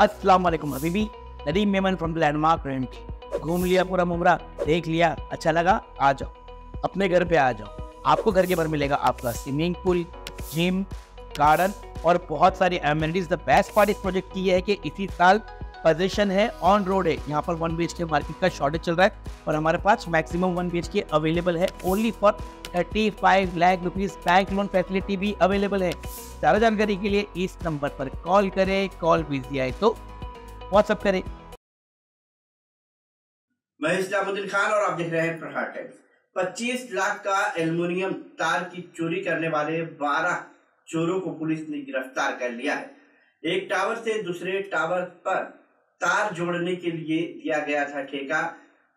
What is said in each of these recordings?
अस्सलाम वालेकुम Habibi Nadeem Memon from the landmark rent घूम लिया पूरा मुमरा, देख लिया अच्छा लगा, आ जाओ। अपने घर पे आ जाओ। आपको घर के बाहर मिलेगा आपका स्विमिंग पूल जिम गार्डन और बहुत सारी एमिनिटीज द बेस्ट पार्ट इस प्रोजेक्ट की है कि इसी साल पोजीशन है ऑन रोड है। यहाँ पर वन बी के मार्केट का शॉर्टेज चल रहा है और हमारे पास maximum one B K available है। Only for thirty five lakh rupees bank loan facility भी अवेलेबल है। ज़्यादा जानकारी के लिए इस नंबर पर कॉल करें कॉल बिज़ी आए तो व्हाट्सअप करें। मैं इस्लामुद्दीन खान और आप देख रहे हैं प्रहार टाइम्स। 25 लाख का एल्युमिनियम तार की चोरी करने वाले 12 चोरों को पुलिस ने गिरफ़्तार कर लिया है। एक टावर से दूसरे टावर पर तार जोड़ने के लिए दिया गया था ठेका।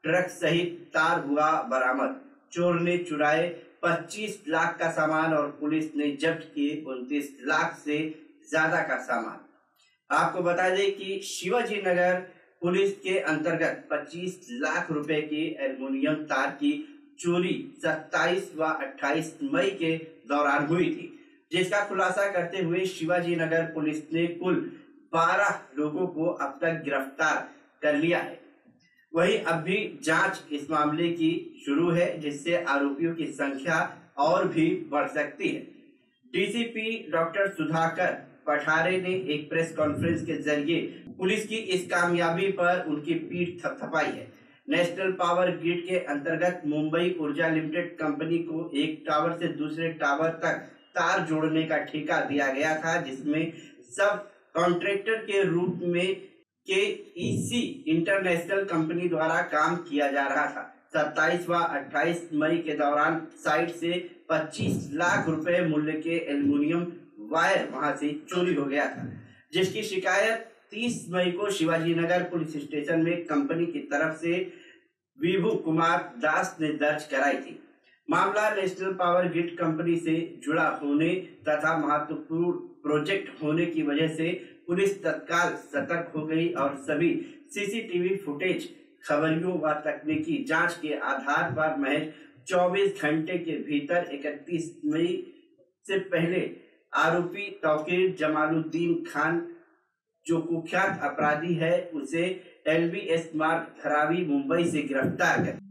ट्रक सहित तार हुआ बरामद। चोर ने चुराए 25 लाख का सामान और पुलिस ने जब्त किए उनतीस लाख से ज़्यादा का सामान। आपको बता दें कि शिवाजी नगर पुलिस के अंतर्गत 25 लाख रुपए की एल्युमिनियम तार की चोरी 27 व 28 मई के दौरान हुई थी। जिसका खुलासा करते हुए शिवाजी नगर पुलिस ने कुल 12 लोगों को अब तक गिरफ़्तार कर लिया है। वहीं अब भी जाँच इस मामले की शुरू है, जिससे आरोपियों की संख्या और भी बढ़ सकती है। डीसीपी डॉक्टर सुधाकर पठारे ने एक प्रेस कॉन्फ्रेंस के ज़रिए पुलिस की इस कामयाबी पर उनकी पीठ थपथपाई है। नेशनल पावर ग्रिड के अंतर्गत मुंबई ऊर्जा लिमिटेड कंपनी को एक टावर से दूसरे टावर तक तार जोड़ने का ठेका दिया गया था, जिसमें सब कॉन्ट्रैक्टर के रूप में के ईसी इंटरनेशनल कंपनी द्वारा काम किया जा रहा था। 27 व 28 मई के दौरान साइट से 25 लाख रुपए मूल्य के एल्युमिनियम वायर वहाँ से चोरी हो गया था, जिसकी शिकायत 30 मई को शिवाजी नगर पुलिस स्टेशन में कंपनी की तरफ़ से विभू कुमार दास ने दर्ज कराई थी। मामला नेशनल पावर ग्रिड कंपनी से जुड़ा होने तथा महत्वपूर्ण प्रोजेक्ट होने की वजह से पुलिस तत्काल सतर्क हो गई और सभी सीसीटीवी फुटेज, खबरियों व तकनीकी जाँच के आधार पर महज 24 घंटे के भीतर 31 मई से पहले आरोपी तौकीर जमालुद्दीन खान, जो कुख्यात अपराधी है, उसे एलबीएस मार्ग, खराबी, मुंबई से गिरफ़्तार कर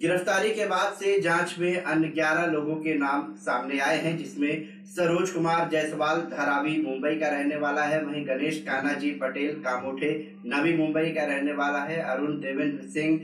गिरफ्तारी के बाद से जाँच में अन्य 11 लोगों के नाम सामने आए हैं, जिसमें सरोज कुमार जायसवाल धारावी, मुंबई का रहने वाला है। वहीं गणेश कानाजी पटेल कामोठे, नवी मुंबई का रहने वाला है। अरुण देवेंद्र सिंह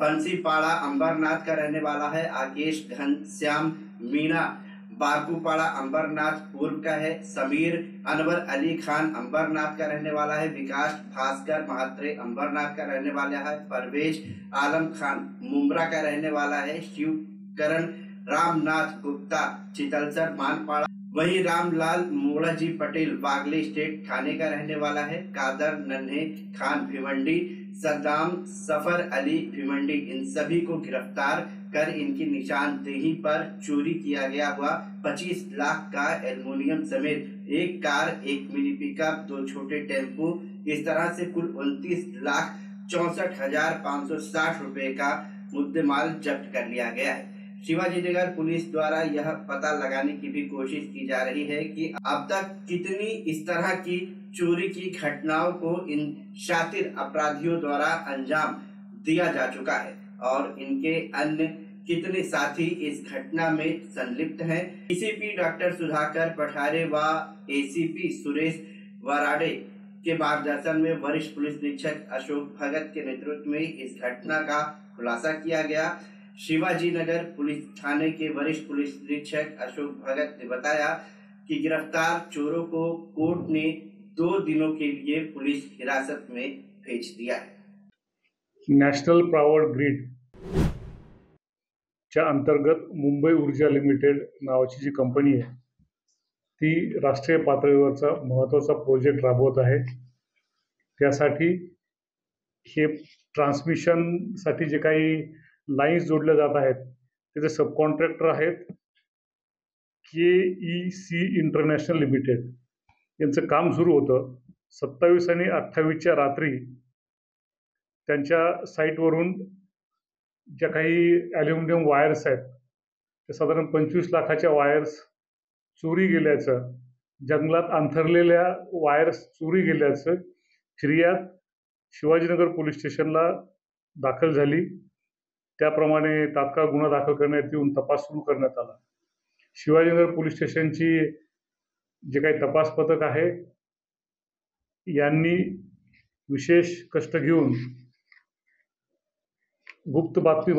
फंसी पाड़ा अंबरनाथ का रहने वाला है। आकेश घनश्याम, मीना बाकूपाड़ा अंबरनाथ पूर्व का है, समीर अनवर अली खान अंबरनाथ का रहने वाला है, विकास भास्कर महात्रे अंबरनाथ का रहने वाला है परवेश आलम खान मुमरा का रहने वाला है शिव करण रामनाथ गुप्ता चितलसर मानपाड़ा। वही रामलाल मोड़ाजी पटेल बागली स्टेट थाने का रहने वाला है, कादर नन्हे खान भिवंडी, सद्दाम सफ़र अली भिवंडी, इन सभी को गिरफ़्तार कर इनकी निशानदेही पर चोरी किया गया हुआ 25 लाख का एल्युमिनियम समेत एक कार, एक मिनी पिकअप, दो छोटे टेंपो, इस तरह से कुल उनतीस लाख चौसठ हज़ार पाँच सौ साठ रुपए का मुद्देमाल जब्त कर लिया गया है। शिवाजी नगर पुलिस द्वारा यह पता लगाने की भी कोशिश की जा रही है कि अब तक कितनी इस तरह की चोरी की घटनाओं को इन शातिर अपराधियों द्वारा अंजाम दिया जा चुका है। और इनके अन्य कितने साथी इस घटना में संलिप्त हैं? डीसीपी डॉक्टर सुधाकर पठारे व एसीपी सुरेश वराडे के मार्गदर्शन में वरिष्ठ पुलिस अधीक्षक अशोक भगत के नेतृत्व में इस घटना का खुलासा किया गया। शिवाजी नगर पुलिस थाने के वरिष्ठ पुलिस अधीक्षक अशोक भगत ने बताया कि गिरफ़्तार चोरों को कोर्ट ने दो दिनों के लिए पुलिस हिरासत में भेज दिया है। नॅशनल पॉवर ग्रीड च्या अंतर्गत मुंबई ऊर्जा लिमिटेड नावाची जी कंपनी आहे ती राष्ट्रीय पातळीवरचा महत्त्वाचा प्रोजेक्ट राबवत आहे. त्यासाठी हे ट्रान्समिशनसाठी जे काही लाईन्स जोडल्या जात आहेत त्याचे सबकॉन्ट्रॅक्टर आहेत के ई सी इंटरनॅशनल लिमिटेड यांचं काम सुरू होतं सत्तावीस आणि अठ्ठावीसच्या रात्री त्यांच्या साईटवरून ज्या काही ॲल्युमिनियम वायर्स आहेत त्या साधारण पंचवीस लाखाच्या वायर्स चोरी गेल्याचं जंगलात अंथरलेल्या वायर्स चोरी गेल्याचं फिर्याद शिवाजीनगर पोलीस स्टेशनला दाखल झाली. त्याप्रमाणे तात्काळ गुन्हा दाखल करण्यात येऊन तपास सुरू करण्यात आला. शिवाजीनगर पोलीस स्टेशनची जे काही तपास पथक आहे यांनी विशेष कष्ट घेऊन गुप्त बातमी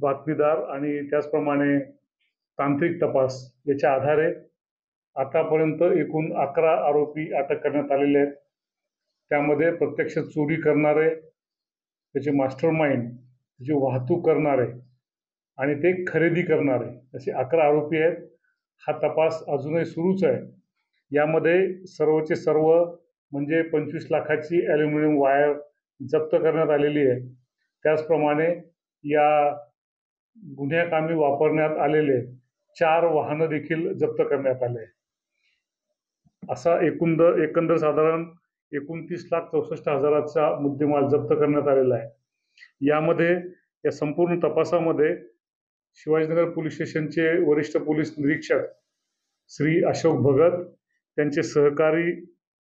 बातमीदार आणि त्याचप्रमाणे तांत्रिक तपास याच्या आधारे आतापर्यंत एकूण अकरा आरोपी अटक करण्यात आलेले आहेत. त्यामध्ये प्रत्यक्ष चोरी करणारे त्याचे मास्टर माइंड त्याची वाहतूक करणारे आणि ते खरेदी करणारे असे अकरा आरोपी आहेत. हा तपास अजूनही सुरूच आहे. यामध्ये सर्वचे सर्व म्हणजे पंचवीस लाखाची ॲल्युमिनियम वायर जप्त करण्यात आलेली आहे. त्याचप्रमाणे या गुन्ह्याकामी वापरण्यात आलेले चार वाहनं देखील जप्त करण्यात आले. असा एकूण एकंदर साधारण एकोणतीस लाख चौसष्ट हजाराचा मुद्देमाल जप्त करण्यात आलेला आहे. यामध्ये या संपूर्ण तपासामध्ये शिवाजीनगर पोलीस स्टेशनचे वरिष्ठ पोलीस निरीक्षक श्री अशोक भगत त्यांचे सहकारी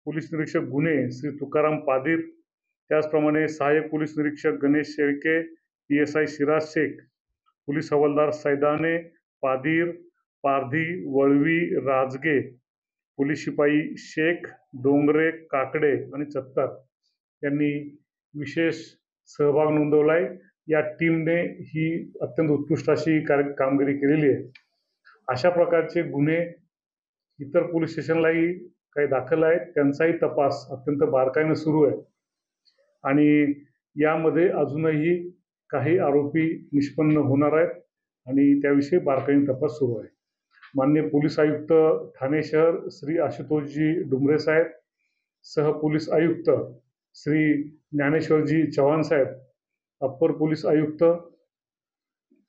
पोलीस निरीक्षक गुन्हे श्री तुकाराम पादीर त्याचप्रमाणे सहाय्यक पोलीस निरीक्षक Ganesh Shelke P S I Shiraj Shaikh police havildar Saidane पादीर Pardhi Valvi Rajge police शिपाई शेख डोंगरे काकडे आणि चत्तर यांनी विशेष सहभाग नोंदवला आहे या टीमने ही अत्यंत उत्कृष्ट अशी कार्य कामगिरी केलेली आहे. अशा प्रकारचे गुन्हे इतर पोलीस स्टेशनलाही काही दाखल आहेत. त्यांचाही तपास अत्यंत बारकाईनं सुरू आहे. आणि यामध्ये अजूनही काही आरोपी निष्पन्न होणार आहेत आणि त्याविषयी बारकाईने तपास सुरू आहे. मान्य पोलीस आयुक्त ठाणे शहर श्री आशुतोषजी डुमरे साहेब सह पोलीस आयुक्त श्री ज्ञानेश्वरजी चव्हाण साहेब अप्पर पोलीस आयुक्त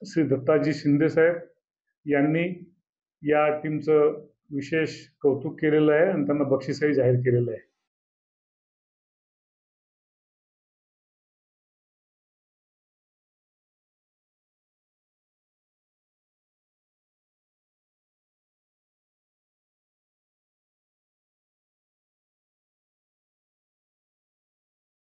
श्री दत्ताजी शिंदे साहेब यांनी या टीमचं विशेष कौतुक केलेलं आहे आणि त्यांना बक्षीसही जाहीर केलेलं आहे.